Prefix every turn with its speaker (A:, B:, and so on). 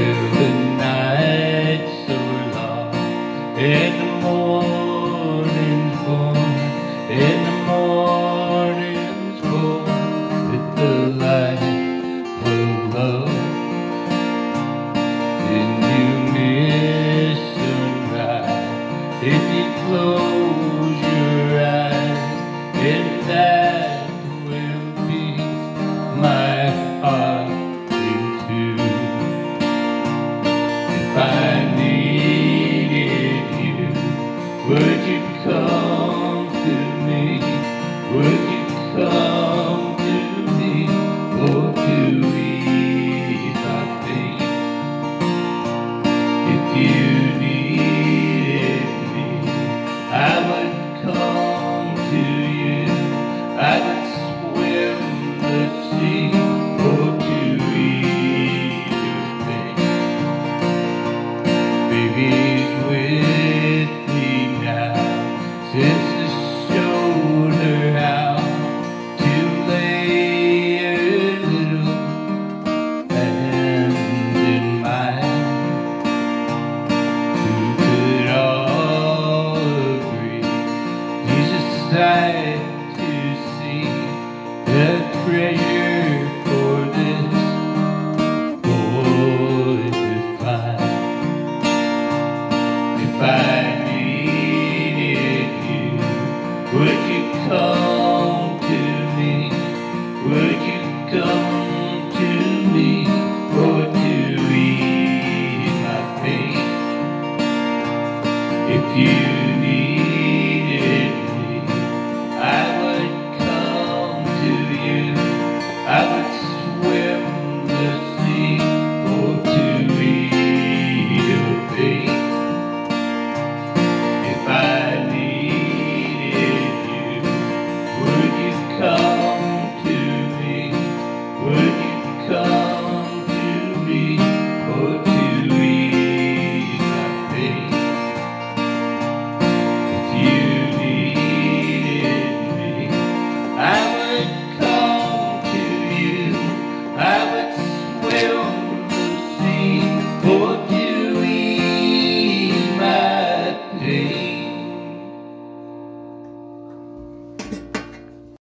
A: Will the long and the morning's born the morning's born with the light of love would you come if I needed you, would you come to me? Would you come to me or to ease my pain? If you